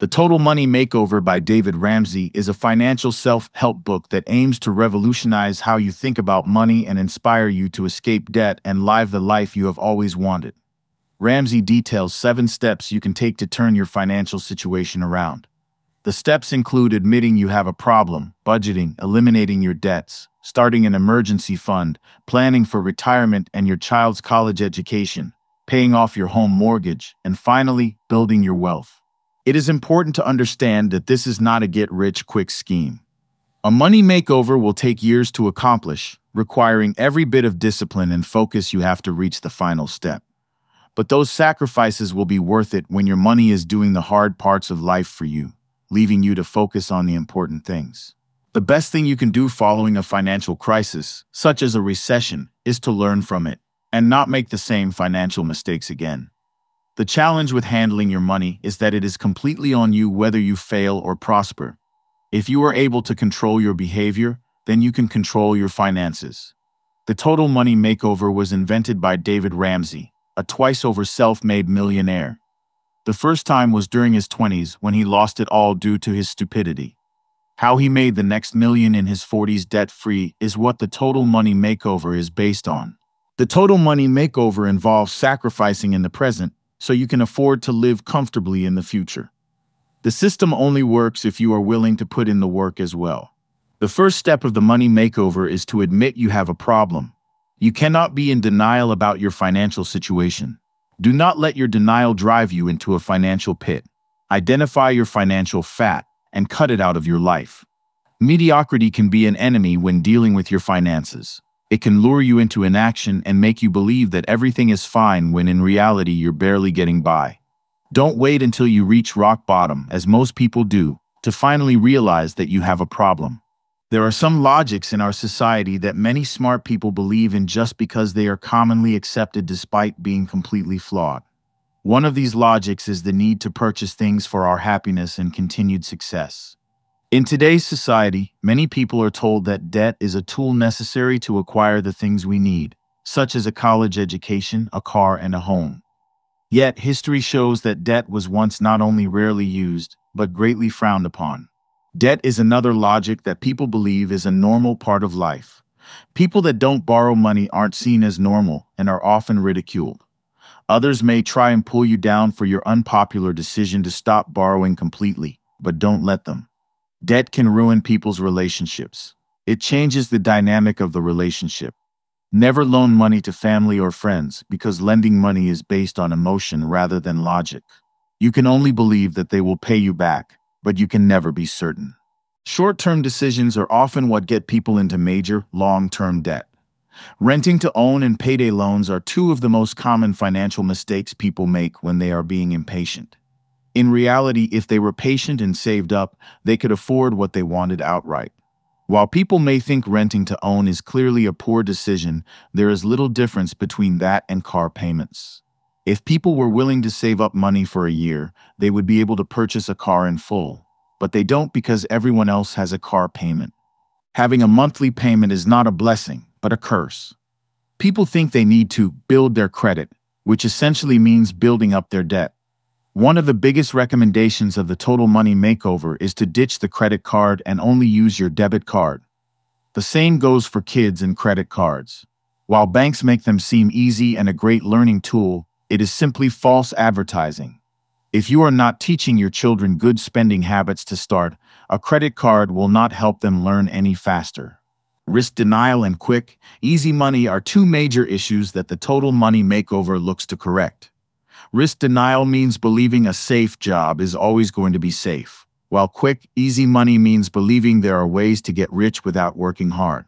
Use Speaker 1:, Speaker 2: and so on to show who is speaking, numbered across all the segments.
Speaker 1: The Total Money Makeover by David Ramsey is a financial self-help book that aims to revolutionize how you think about money and inspire you to escape debt and live the life you have always wanted. Ramsey details seven steps you can take to turn your financial situation around. The steps include admitting you have a problem, budgeting, eliminating your debts, starting an emergency fund, planning for retirement and your child's college education, paying off your home mortgage, and finally, building your wealth. It is important to understand that this is not a get-rich-quick scheme. A money makeover will take years to accomplish, requiring every bit of discipline and focus you have to reach the final step. But those sacrifices will be worth it when your money is doing the hard parts of life for you, leaving you to focus on the important things. The best thing you can do following a financial crisis, such as a recession, is to learn from it and not make the same financial mistakes again. The challenge with handling your money is that it is completely on you whether you fail or prosper. If you are able to control your behavior, then you can control your finances. The Total Money Makeover was invented by David Ramsey, a twice-over self-made millionaire. The first time was during his 20s when he lost it all due to his stupidity. How he made the next million in his 40s debt-free is what the Total Money Makeover is based on. The Total Money Makeover involves sacrificing in the present so you can afford to live comfortably in the future. The system only works if you are willing to put in the work as well. The first step of the money makeover is to admit you have a problem. You cannot be in denial about your financial situation. Do not let your denial drive you into a financial pit. Identify your financial fat and cut it out of your life. Mediocrity can be an enemy when dealing with your finances. It can lure you into inaction and make you believe that everything is fine when in reality you're barely getting by. Don't wait until you reach rock bottom, as most people do, to finally realize that you have a problem. There are some logics in our society that many smart people believe in just because they are commonly accepted despite being completely flawed. One of these logics is the need to purchase things for our happiness and continued success. In today's society, many people are told that debt is a tool necessary to acquire the things we need, such as a college education, a car, and a home. Yet, history shows that debt was once not only rarely used, but greatly frowned upon. Debt is another logic that people believe is a normal part of life. People that don't borrow money aren't seen as normal and are often ridiculed. Others may try and pull you down for your unpopular decision to stop borrowing completely, but don't let them. Debt can ruin people's relationships. It changes the dynamic of the relationship. Never loan money to family or friends because lending money is based on emotion rather than logic. You can only believe that they will pay you back, but you can never be certain. Short-term decisions are often what get people into major, long-term debt. Renting to own and payday loans are two of the most common financial mistakes people make when they are being impatient. In reality, if they were patient and saved up, they could afford what they wanted outright. While people may think renting to own is clearly a poor decision, there is little difference between that and car payments. If people were willing to save up money for a year, they would be able to purchase a car in full. But they don't because everyone else has a car payment. Having a monthly payment is not a blessing, but a curse. People think they need to build their credit, which essentially means building up their debt. One of the biggest recommendations of the Total Money Makeover is to ditch the credit card and only use your debit card. The same goes for kids and credit cards. While banks make them seem easy and a great learning tool, it is simply false advertising. If you are not teaching your children good spending habits to start, a credit card will not help them learn any faster. Risk denial and quick, easy money are two major issues that the Total Money Makeover looks to correct. Risk denial means believing a safe job is always going to be safe, while quick, easy money means believing there are ways to get rich without working hard.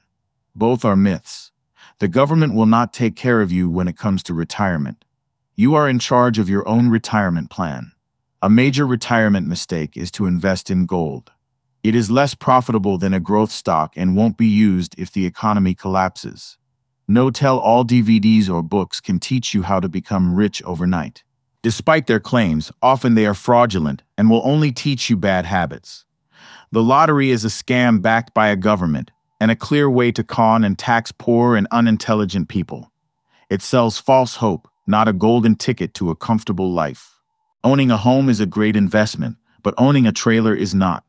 Speaker 1: Both are myths. The government will not take care of you when it comes to retirement. You are in charge of your own retirement plan. A major retirement mistake is to invest in gold. It is less profitable than a growth stock and won't be used if the economy collapses. No tell-all DVDs or books can teach you how to become rich overnight. Despite their claims, often they are fraudulent and will only teach you bad habits. The lottery is a scam backed by a government and a clear way to con and tax poor and unintelligent people. It sells false hope, not a golden ticket to a comfortable life. Owning a home is a great investment, but owning a trailer is not.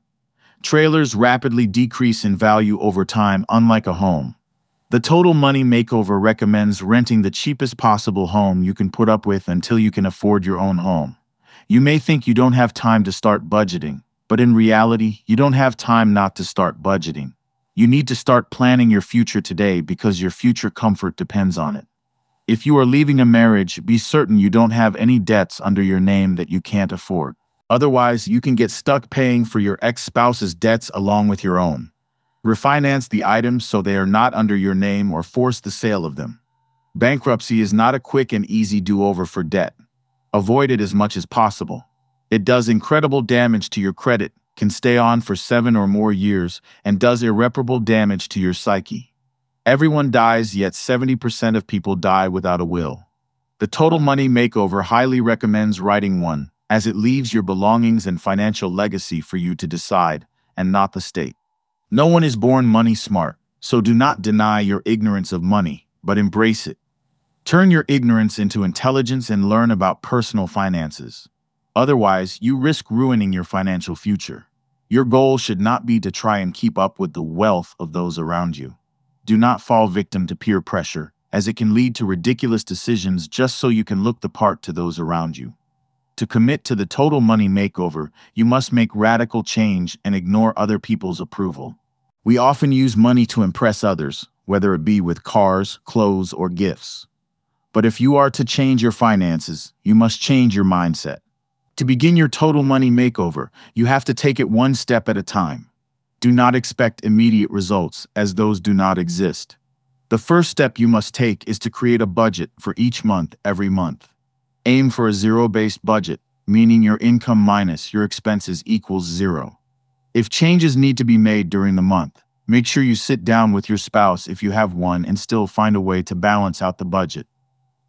Speaker 1: Trailers rapidly decrease in value over time, unlike a home. The Total Money Makeover recommends renting the cheapest possible home you can put up with until you can afford your own home. You may think you don't have time to start budgeting, but in reality, you don't have time not to start budgeting. You need to start planning your future today because your future comfort depends on it. If you are leaving a marriage, be certain you don't have any debts under your name that you can't afford. Otherwise, you can get stuck paying for your ex-spouse's debts along with your own. Refinance the items so they are not under your name or force the sale of them. Bankruptcy is not a quick and easy do-over for debt. Avoid it as much as possible. It does incredible damage to your credit, can stay on for seven or more years, and does irreparable damage to your psyche. Everyone dies, yet 70% of people die without a will. The Total Money Makeover highly recommends writing one, as it leaves your belongings and financial legacy for you to decide, and not the state. No one is born money smart, so do not deny your ignorance of money, but embrace it. Turn your ignorance into intelligence and learn about personal finances. Otherwise, you risk ruining your financial future. Your goal should not be to try and keep up with the wealth of those around you. Do not fall victim to peer pressure, as it can lead to ridiculous decisions just so you can look the part to those around you. To commit to the total money makeover, you must make radical change and ignore other people's approval. We often use money to impress others, whether it be with cars, clothes, or gifts. But if you are to change your finances, you must change your mindset. To begin your total money makeover, you have to take it one step at a time. Do not expect immediate results, as those do not exist. The first step you must take is to create a budget for each month every month. Aim for a zero-based budget, meaning your income minus your expenses equals zero. If changes need to be made during the month, make sure you sit down with your spouse if you have one and still find a way to balance out the budget.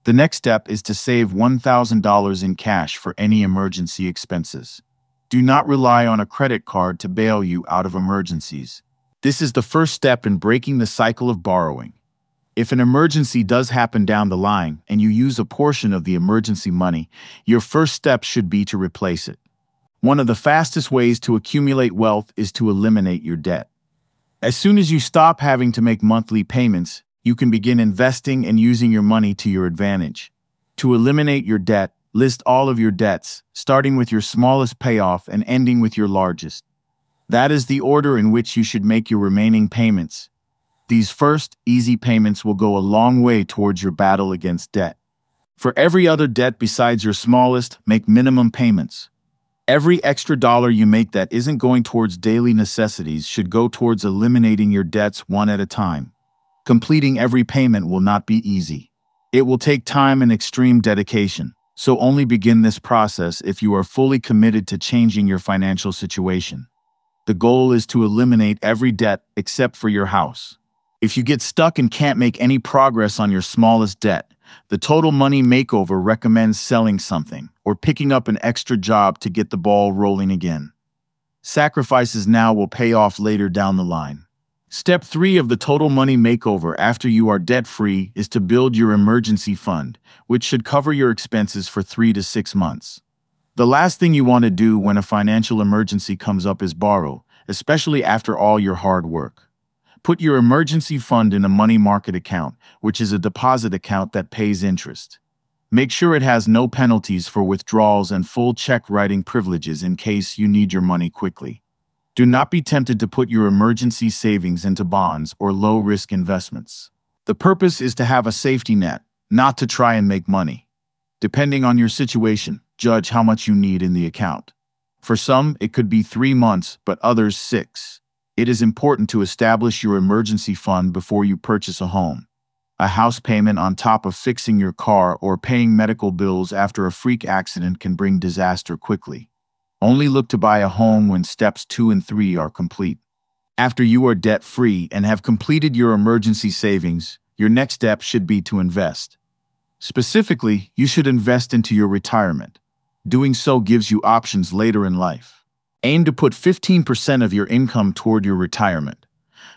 Speaker 1: The next step is to save $1,000 in cash for any emergency expenses. Do not rely on a credit card to bail you out of emergencies. This is the first step in breaking the cycle of borrowing. If an emergency does happen down the line and you use a portion of the emergency money, your first step should be to replace it. One of the fastest ways to accumulate wealth is to eliminate your debt. As soon as you stop having to make monthly payments, you can begin investing and using your money to your advantage. To eliminate your debt, list all of your debts, starting with your smallest payoff and ending with your largest. That is the order in which you should make your remaining payments. These first, easy payments will go a long way towards your battle against debt. For every other debt besides your smallest, make minimum payments. Every extra dollar you make that isn't going towards daily necessities should go towards eliminating your debts one at a time. Completing every payment will not be easy. It will take time and extreme dedication, so only begin this process if you are fully committed to changing your financial situation. The goal is to eliminate every debt except for your house. If you get stuck and can't make any progress on your smallest debt, the Total Money Makeover recommends selling something or picking up an extra job to get the ball rolling again. Sacrifices now will pay off later down the line. Step 3 of the Total Money Makeover after you are debt-free is to build your emergency fund, which should cover your expenses for 3 to 6 months. The last thing you want to do when a financial emergency comes up is borrow, especially after all your hard work. Put your emergency fund in a money market account, which is a deposit account that pays interest. Make sure it has no penalties for withdrawals and full check writing privileges in case you need your money quickly. Do not be tempted to put your emergency savings into bonds or low-risk investments. The purpose is to have a safety net, not to try and make money. Depending on your situation, judge how much you need in the account. For some, it could be three months, but others six. It is important to establish your emergency fund before you purchase a home. A house payment on top of fixing your car or paying medical bills after a freak accident can bring disaster quickly. Only look to buy a home when steps 2 and 3 are complete. After you are debt-free and have completed your emergency savings, your next step should be to invest. Specifically, you should invest into your retirement. Doing so gives you options later in life. Aim to put 15% of your income toward your retirement.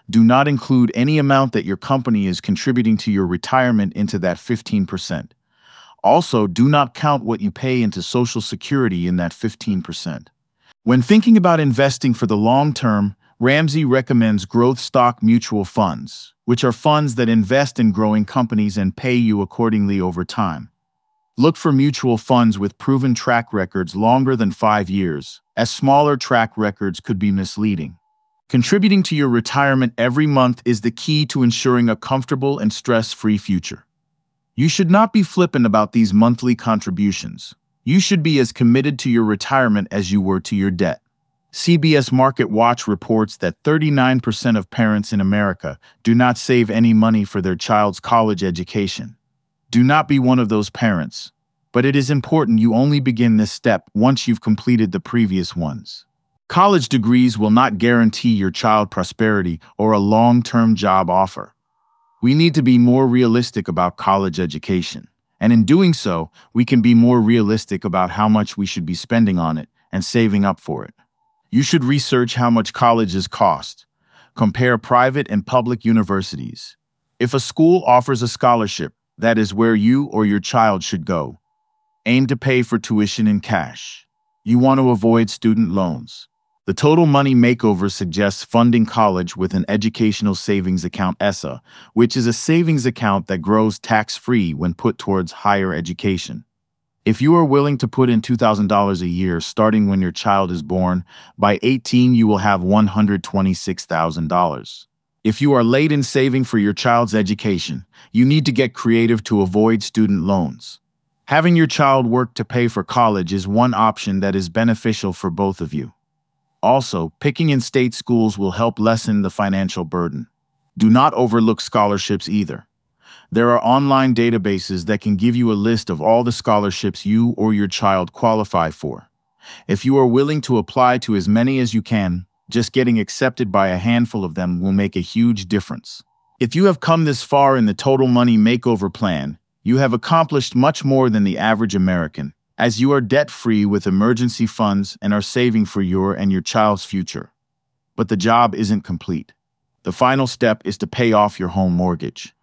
Speaker 1: Do not include any amount that your company is contributing to your retirement into that 15%. Also, do not count what you pay into Social Security in that 15%. When thinking about investing for the long term, Ramsey recommends growth stock mutual funds, which are funds that invest in growing companies and pay you accordingly over time. Look for mutual funds with proven track records longer than five years, as smaller track records could be misleading. Contributing to your retirement every month is the key to ensuring a comfortable and stress-free future. You should not be flippant about these monthly contributions. You should be as committed to your retirement as you were to your debt. CBS Market Watch reports that 39% of parents in America do not save any money for their child's college education. Do not be one of those parents, but it is important you only begin this step once you've completed the previous ones. College degrees will not guarantee your child prosperity or a long-term job offer. We need to be more realistic about college education, and in doing so, we can be more realistic about how much we should be spending on it and saving up for it. You should research how much colleges cost. Compare private and public universities. If a school offers a scholarship, that is where you or your child should go. Aim to pay for tuition in cash. You want to avoid student loans. The Total Money Makeover suggests funding college with an Educational Savings Account ESSA, which is a savings account that grows tax-free when put towards higher education. If you are willing to put in $2,000 a year starting when your child is born, by 18 you will have $126,000. If you are late in saving for your child's education, you need to get creative to avoid student loans. Having your child work to pay for college is one option that is beneficial for both of you. Also, picking in state schools will help lessen the financial burden. Do not overlook scholarships either. There are online databases that can give you a list of all the scholarships you or your child qualify for. If you are willing to apply to as many as you can, just getting accepted by a handful of them will make a huge difference. If you have come this far in the Total Money Makeover plan, you have accomplished much more than the average American, as you are debt-free with emergency funds and are saving for your and your child's future. But the job isn't complete. The final step is to pay off your home mortgage.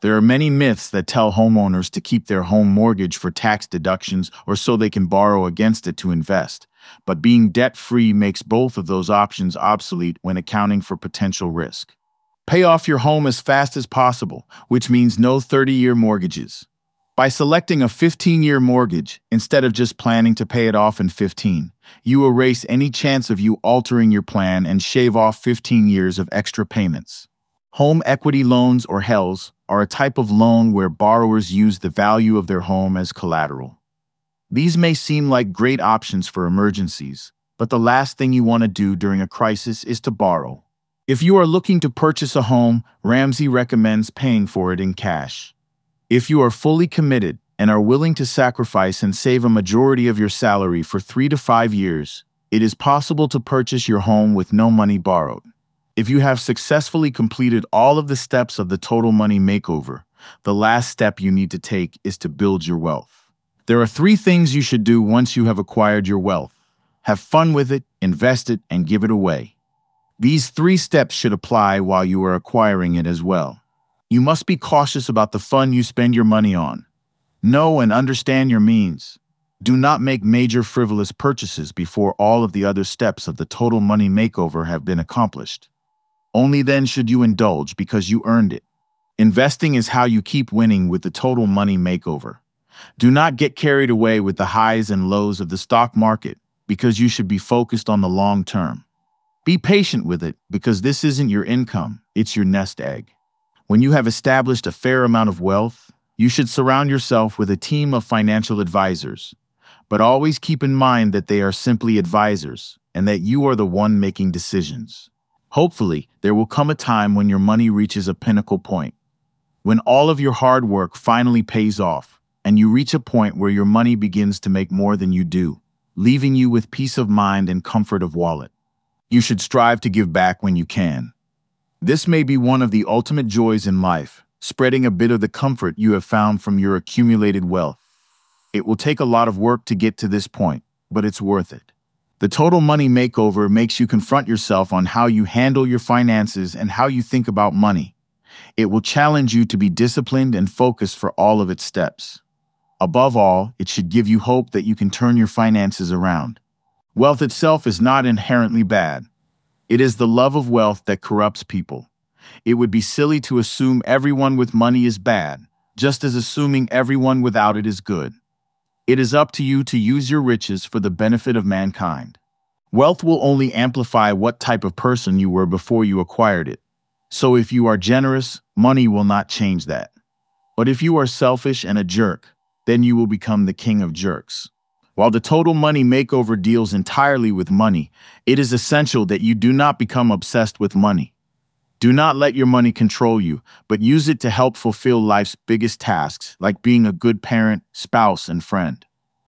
Speaker 1: There are many myths that tell homeowners to keep their home mortgage for tax deductions or so they can borrow against it to invest. But being debt-free makes both of those options obsolete when accounting for potential risk. Pay off your home as fast as possible, which means no 30-year mortgages. By selecting a 15-year mortgage, instead of just planning to pay it off in 15, you erase any chance of you altering your plan and shave off 15 years of extra payments. Home equity loans, or HELs, are a type of loan where borrowers use the value of their home as collateral. These may seem like great options for emergencies, but the last thing you want to do during a crisis is to borrow. If you are looking to purchase a home, Ramsey recommends paying for it in cash. If you are fully committed and are willing to sacrifice and save a majority of your salary for three to five years, it is possible to purchase your home with no money borrowed. If you have successfully completed all of the steps of the Total Money Makeover, the last step you need to take is to build your wealth. There are three things you should do once you have acquired your wealth. Have fun with it, invest it, and give it away. These three steps should apply while you are acquiring it as well. You must be cautious about the fun you spend your money on. Know and understand your means. Do not make major frivolous purchases before all of the other steps of the total money makeover have been accomplished. Only then should you indulge because you earned it. Investing is how you keep winning with the total money makeover. Do not get carried away with the highs and lows of the stock market because you should be focused on the long term. Be patient with it because this isn't your income, it's your nest egg. When you have established a fair amount of wealth, you should surround yourself with a team of financial advisors. But always keep in mind that they are simply advisors and that you are the one making decisions. Hopefully, there will come a time when your money reaches a pinnacle point, when all of your hard work finally pays off, and you reach a point where your money begins to make more than you do, leaving you with peace of mind and comfort of wallet. You should strive to give back when you can. This may be one of the ultimate joys in life, spreading a bit of the comfort you have found from your accumulated wealth. It will take a lot of work to get to this point, but it's worth it. The Total Money Makeover makes you confront yourself on how you handle your finances and how you think about money. It will challenge you to be disciplined and focused for all of its steps. Above all, it should give you hope that you can turn your finances around. Wealth itself is not inherently bad. It is the love of wealth that corrupts people. It would be silly to assume everyone with money is bad, just as assuming everyone without it is good. It is up to you to use your riches for the benefit of mankind. Wealth will only amplify what type of person you were before you acquired it. So if you are generous, money will not change that. But if you are selfish and a jerk, then you will become the king of jerks. While the total money makeover deals entirely with money, it is essential that you do not become obsessed with money. Do not let your money control you, but use it to help fulfill life's biggest tasks, like being a good parent, spouse, and friend.